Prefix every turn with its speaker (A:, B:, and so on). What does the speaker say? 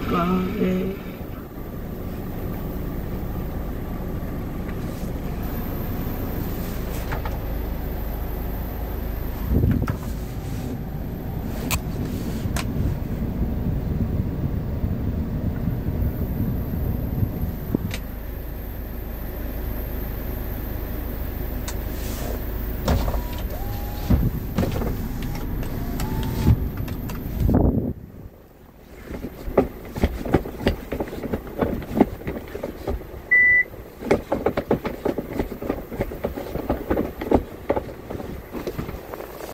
A: God.